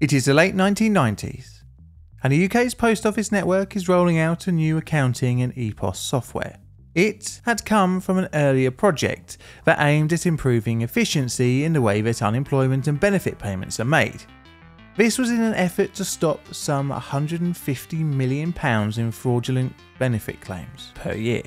It is the late 1990s, and the UK's post office network is rolling out a new accounting and EPOS software. It had come from an earlier project that aimed at improving efficiency in the way that unemployment and benefit payments are made. This was in an effort to stop some £150 million in fraudulent benefit claims per year.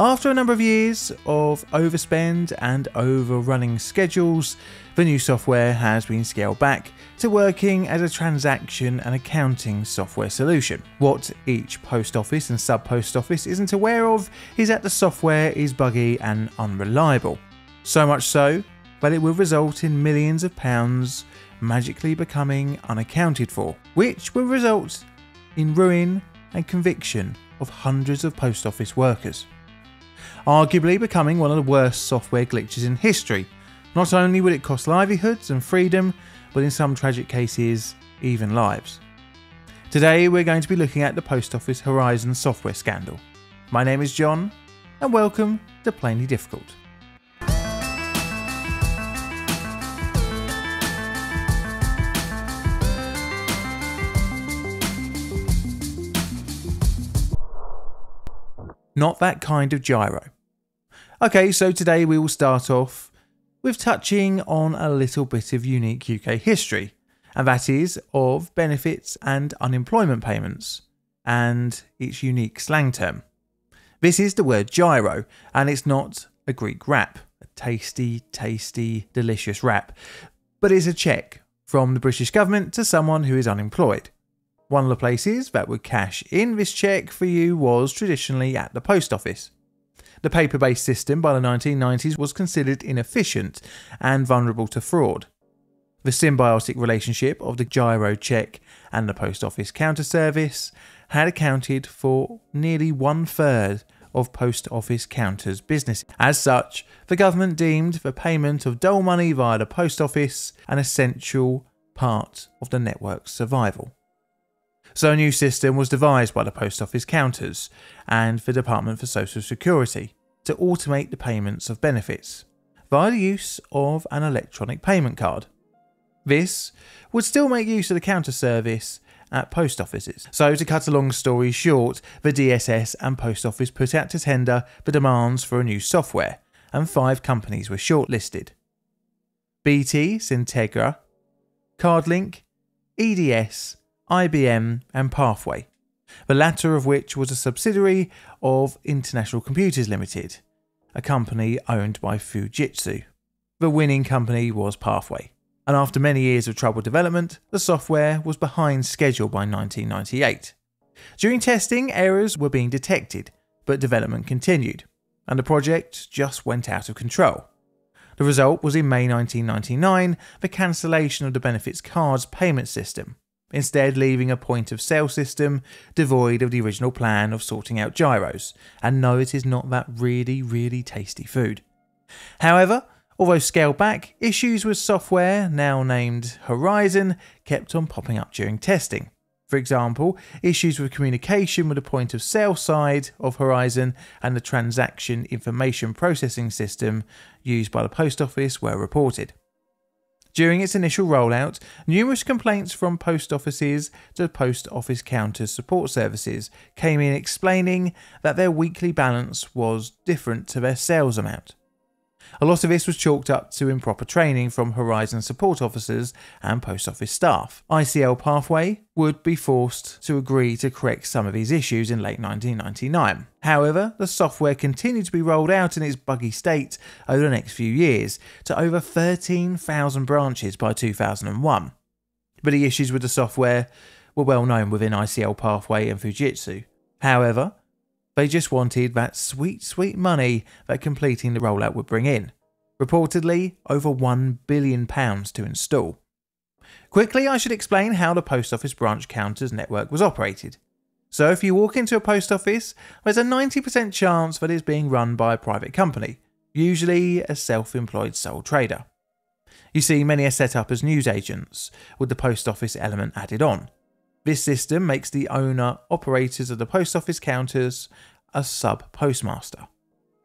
After a number of years of overspend and overrunning schedules, the new software has been scaled back to working as a transaction and accounting software solution. What each post office and sub post office isn't aware of is that the software is buggy and unreliable. So much so that it will result in millions of pounds magically becoming unaccounted for, which will result in ruin and conviction of hundreds of post office workers arguably becoming one of the worst software glitches in history. Not only would it cost livelihoods and freedom, but in some tragic cases, even lives. Today, we're going to be looking at the Post Office Horizon software scandal. My name is John, and welcome to Plainly Difficult. Not that kind of gyro. Okay, so today we will start off with touching on a little bit of unique UK history, and that is of benefits and unemployment payments, and its unique slang term. This is the word giro, and it's not a Greek wrap, a tasty, tasty, delicious wrap, but it's a cheque from the British government to someone who is unemployed. One of the places that would cash in this cheque for you was traditionally at the post office. The paper based system by the 1990s was considered inefficient and vulnerable to fraud. The symbiotic relationship of the giro cheque and the post office counter service had accounted for nearly one third of post office counters' business. As such, the government deemed the payment of dole money via the post office an essential part of the network's survival. So a new system was devised by the post office counters and the Department for Social Security to automate the payments of benefits via the use of an electronic payment card. This would still make use of the counter service at post offices. So, to cut a long story short, the DSS and Post Office put out to tender the demands for a new software, and five companies were shortlisted BT, Syntegra, Cardlink, EDS, IBM, and Pathway, the latter of which was a subsidiary of International Computers Limited, a company owned by Fujitsu. The winning company was Pathway, and after many years of troubled development, the software was behind schedule by 1998. During testing, errors were being detected, but development continued, and the project just went out of control. The result was in May 1999 the cancellation of the benefits cards payment system, instead leaving a point of sale system devoid of the original plan of sorting out giros. And no, it is not that really, really tasty food. However, although scaled back, issues with software, now named Horizon, kept on popping up during testing. For example, issues with communication with the point of sale side of Horizon and the transaction information processing system used by the post office were reported. During its initial rollout, numerous complaints from post offices to post office counters support services came in explaining that their weekly balance was different to their sales amount. A lot of this was chalked up to improper training from Horizon support officers and post office staff. ICL Pathway would be forced to agree to correct some of these issues in late 1999. However, the software continued to be rolled out in its buggy state over the next few years to over 13,000 branches by 2001. But the issues with the software were well known within ICL Pathway and Fujitsu. However, they just wanted that sweet, sweet money that completing the rollout would bring in. Reportedly, over £1 billion to install. Quickly, I should explain how the post office branch counters network was operated. So, if you walk into a post office, there's a 90% chance that it's being run by a private company, usually a self employed sole trader. You see, many are set up as newsagents, with the post office element added on. This system makes the owner operators of the post office counters a sub postmaster.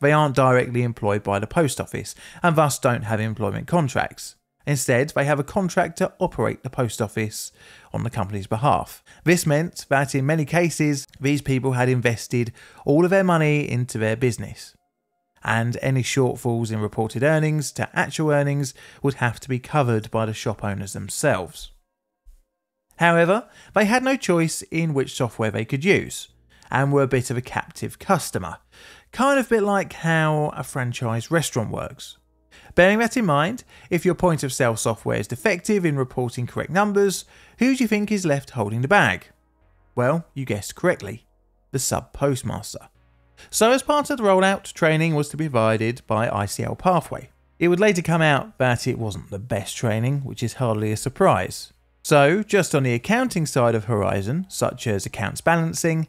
They aren't directly employed by the post office and thus don't have employment contracts. Instead, they have a contract to operate the post office on the company's behalf. This meant that in many cases, these people had invested all of their money into their business, and any shortfalls in reported earnings to actual earnings would have to be covered by the shop owners themselves. However, they had no choice in which software they could use, and we were a bit of a captive customer, kind of a bit like how a franchise restaurant works. Bearing that in mind, if your point of sale software is defective in reporting correct numbers, who do you think is left holding the bag? Well, you guessed correctly the sub postmaster. So, as part of the rollout, training was to be provided by ICL Pathway. It would later come out that it wasn't the best training, which is hardly a surprise. So, just on the accounting side of Horizon, such as accounts balancing,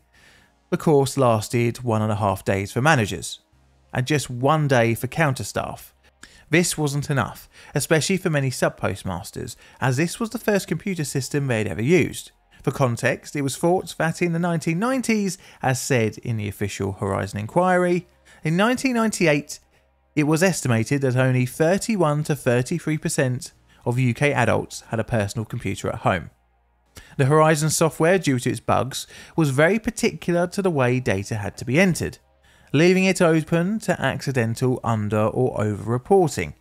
the course lasted one and a half days for managers, and just one day for counter staff, this wasn't enough, especially for many sub postmasters, as this was the first computer system they'd ever used. For context, it was thought that in the 1990s, as said in the official Horizon Inquiry, in 1998, it was estimated that only 31 to 33% of UK adults had a personal computer at home. The Horizon software, due to its bugs, was very particular to the way data had to be entered leaving it open to accidental under or over reporting,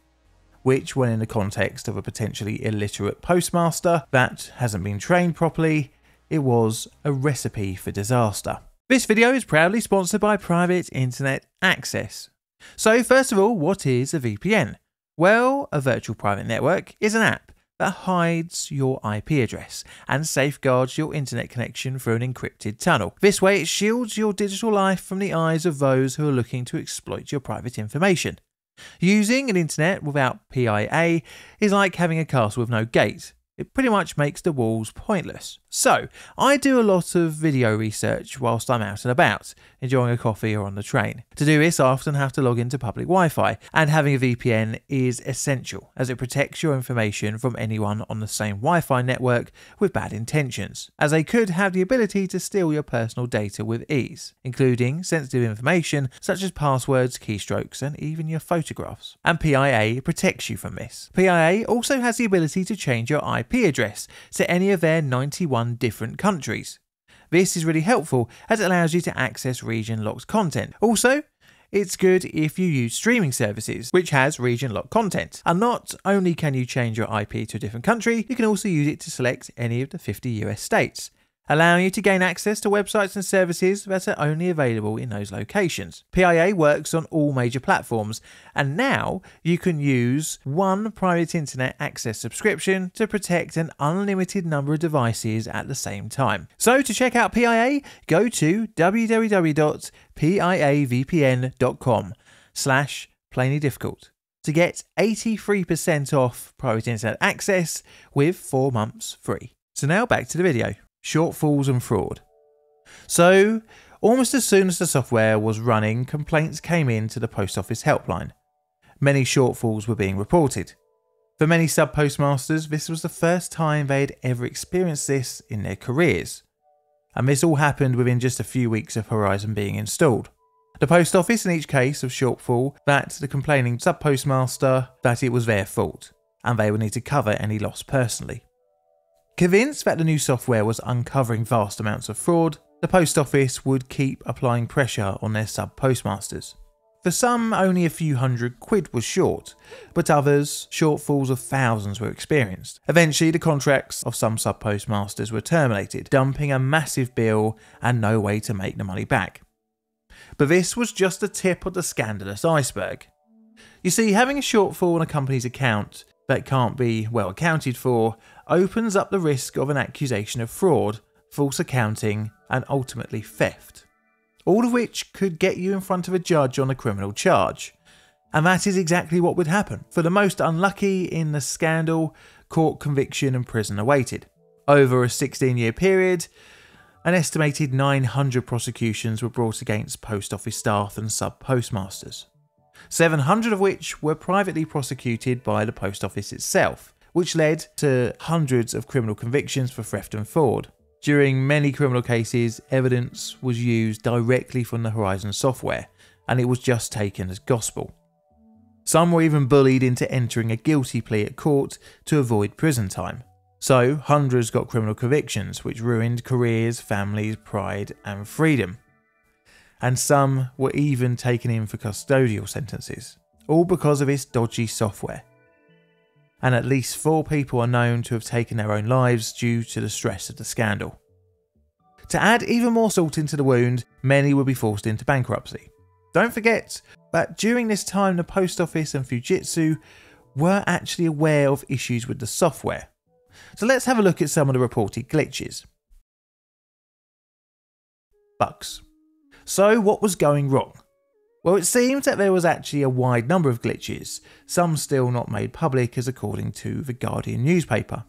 which, when in the context of a potentially illiterate postmaster that hasn't been trained properly, it was a recipe for disaster. This video is proudly sponsored by Private Internet Access. So, first of all, what is a VPN? Well, a virtual private network is an app that hides your IP address and safeguards your internet connection through an encrypted tunnel. This way, it shields your digital life from the eyes of those who are looking to exploit your private information. Using an internet without PIA is like having a castle with no gate it pretty much makes the walls pointless. So, I do a lot of video research whilst I'm out and about, enjoying a coffee or on the train. To do this, I often have to log into public Wi Fi, and having a VPN is essential as it protects your information from anyone on the same Wi Fi network with bad intentions, as they could have the ability to steal your personal data with ease, including sensitive information such as passwords, keystrokes, and even your photographs. And PIA protects you from this. PIA also has the ability to change your IP IP address to any of their 91 different countries. This is really helpful as it allows you to access region locked content. Also, it's good if you use streaming services, which has region locked content. And not only can you change your IP to a different country, you can also use it to select any of the 50 US states allowing you to gain access to websites and services that are only available in those locations. PIA works on all major platforms, and now you can use one private internet access subscription to protect an unlimited number of devices at the same time. So to check out PIA, go to www.piavpn.com slash plainly difficult to get 83% off private internet access with four months free. So now back to the video shortfalls and fraud. So, almost as soon as the software was running, complaints came in to the post office helpline. Many shortfalls were being reported. For many sub postmasters, this was the first time they had ever experienced this in their careers. And this all happened within just a few weeks of Horizon being installed. The post office in each case of shortfall that the complaining sub postmaster that it was their fault, and they would need to cover any loss personally. Convinced that the new software was uncovering vast amounts of fraud, the post office would keep applying pressure on their sub postmasters. For some, only a few hundred quid was short, but others, shortfalls of thousands were experienced. Eventually, the contracts of some sub postmasters were terminated, dumping a massive bill and no way to make the money back. But this was just the tip of the scandalous iceberg. You see, having a shortfall on a company's account that can't be well accounted for opens up the risk of an accusation of fraud, false accounting, and ultimately theft. All of which could get you in front of a judge on a criminal charge. And that is exactly what would happen. For the most unlucky in the scandal, court conviction and prison awaited. Over a 16 year period, an estimated 900 prosecutions were brought against post office staff and sub postmasters. 700 of which were privately prosecuted by the post office itself, which led to hundreds of criminal convictions for theft and fraud. During many criminal cases, evidence was used directly from the Horizon software, and it was just taken as gospel. Some were even bullied into entering a guilty plea at court to avoid prison time. So, hundreds got criminal convictions, which ruined careers, families, pride, and freedom. And some were even taken in for custodial sentences, all because of its dodgy software. And at least four people are known to have taken their own lives due to the stress of the scandal. To add even more salt into the wound, many will be forced into bankruptcy. Don't forget that during this time, the post office and Fujitsu were actually aware of issues with the software, so let's have a look at some of the reported glitches. Bugs. So, what was going wrong? Well, it seems that there was actually a wide number of glitches, some still not made public as according to the Guardian newspaper.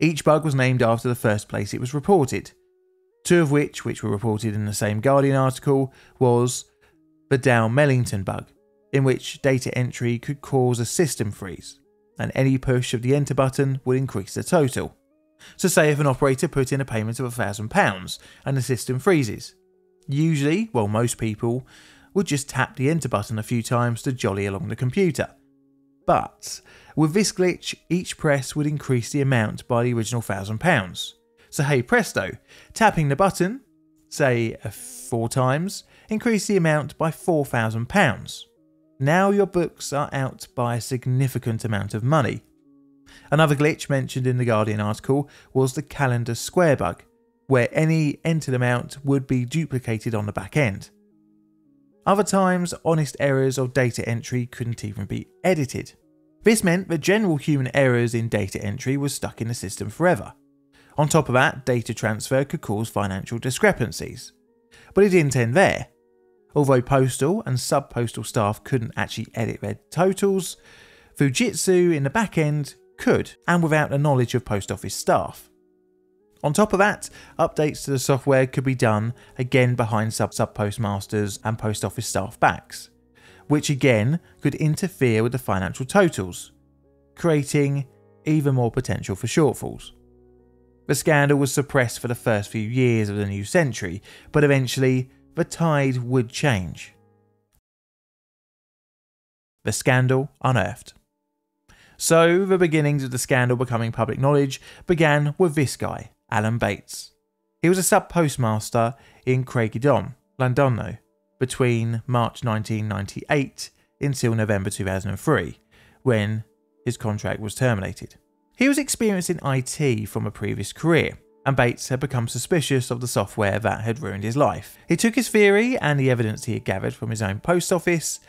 Each bug was named after the first place it was reported. Two of which, which were reported in the same Guardian article, was the Dalmellington bug, in which data entry could cause a system freeze and any push of the enter button would increase the total. So, say if an operator put in a payment of £1,000 and the system freezes. Usually, well, most people would just tap the enter button a few times to jolly along the computer. But with this glitch, each press would increase the amount by the original £1,000. So, hey presto, tapping the button, say uh, four times, increased the amount by £4,000. Now your books are out by a significant amount of money. Another glitch mentioned in the Guardian article was the Callendar Square bug, where any entered amount would be duplicated on the back end. Other times, honest errors of data entry couldn't even be edited. This meant that general human errors in data entry were stuck in the system forever. On top of that, data transfer could cause financial discrepancies. But it didn't end there. Although postal and sub postal staff couldn't actually edit their totals, Fujitsu in the back end could, and without the knowledge of post office staff. On top of that, updates to the software could be done again behind sub sub postmasters and post office staff backs, which again could interfere with the financial totals, creating even more potential for shortfalls. The scandal was suppressed for the first few years of the new century, but eventually the tide would change. The scandal unearthed. So, the beginnings of the scandal becoming public knowledge began with this guy, Alan Bates. He was a sub postmaster in Craig-y-Don, Llandudno, between March 1998 until November 2003, when his contract was terminated. He was experienced in IT from a previous career, and Bates had become suspicious of the software that had ruined his life. He took his theory and the evidence he had gathered from his own post office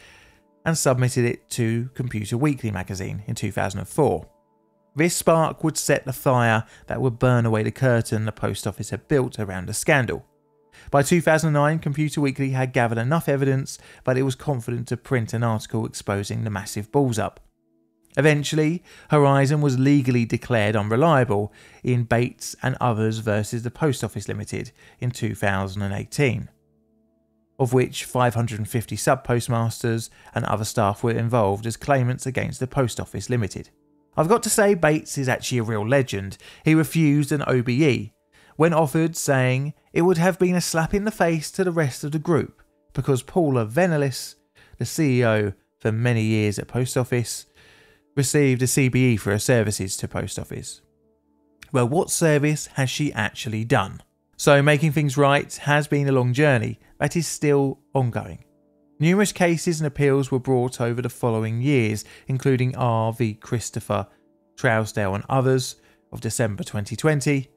and submitted it to Computer Weekly magazine in 2004. This spark would set the fire that would burn away the curtain the post office had built around the scandal. By 2009, Computer Weekly had gathered enough evidence that it was confident to print an article exposing the massive balls up. Eventually, Horizon was legally declared unreliable in Bates and others versus the Post Office Limited in 2018, of which 550 sub postmasters and other staff were involved as claimants against the Post Office Limited. I've got to say, Bates is actually a real legend. He refused an OBE when offered, saying it would have been a slap in the face to the rest of the group because Paula Vennells, the CEO for many years at Post Office, received a CBE for her services to Post Office. Well, what service has she actually done? So, making things right has been a long journey that is still ongoing. Numerous cases and appeals were brought over the following years, including R v Christopher Trousdale and others of December 2020,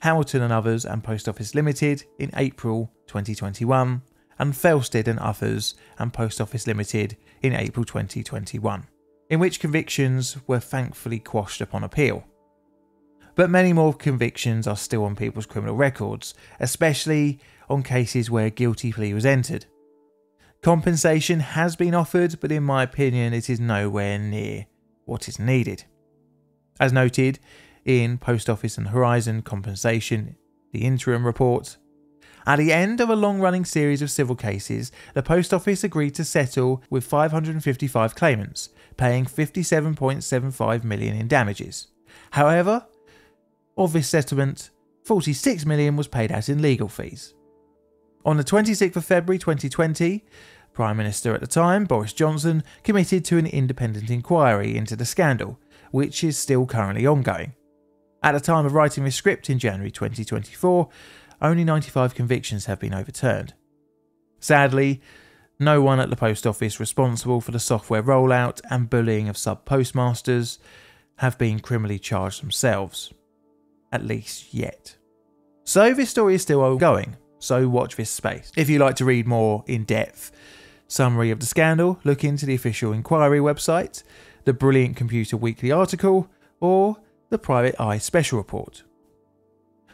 Hamilton and others and Post Office Limited in April 2021, and Felsted and others and Post Office Limited in April 2021 in which convictions were thankfully quashed upon appeal. But many more convictions are still on people's criminal records, especially on cases where a guilty plea was entered. Compensation has been offered, but in my opinion, it is nowhere near what is needed. As noted in Post Office and Horizon Compensation, the interim report, at the end of a long running series of civil cases, the Post Office agreed to settle with 555 claimants, paying 57.75 million in damages. However, of this settlement, 46 million was paid out in legal fees. On the 26th of February 2020, Prime Minister at the time, Boris Johnson, committed to an independent inquiry into the scandal, which is still currently ongoing. At the time of writing this script in January 2024, only 95 convictions have been overturned. Sadly, no one at the post office responsible for the software rollout and bullying of sub postmasters have been criminally charged themselves. At least yet. So this story is still ongoing, so watch this space. If you'd like to read more in depth summary of the scandal, look into the official inquiry website, the Brilliant Computer Weekly article, or the Private Eye special report.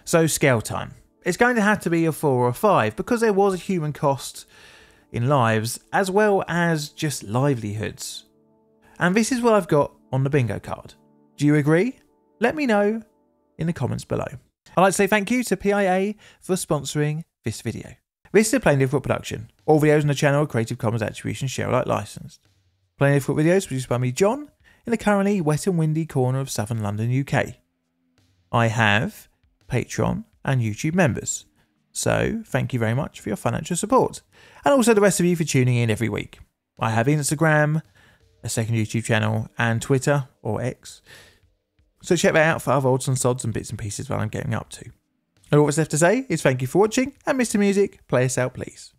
So, scale time. It's going to have to be a 4 or a 5 because there was a human cost in lives as well as just livelihoods. And this is what I've got on the bingo card. Do you agree? Let me know in the comments below. I'd like to say thank you to PIA for sponsoring this video. This is a Plain Difficult production. All videos on the channel are Creative Commons Attribution Share Alike licensed. Plain Difficult videos produced by me, John, in the currently wet and windy corner of southern London, UK. I have Patreon and YouTube members, so thank you very much for your financial support, and also the rest of you for tuning in every week. I have Instagram, a second YouTube channel, and Twitter or X. So check that out for other odds and sods and bits and pieces that I'm getting up to. And all that's left to say is thank you for watching, and Mr. Music, play us out please.